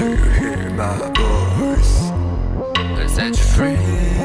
Do you hear my voice? Let's set you free.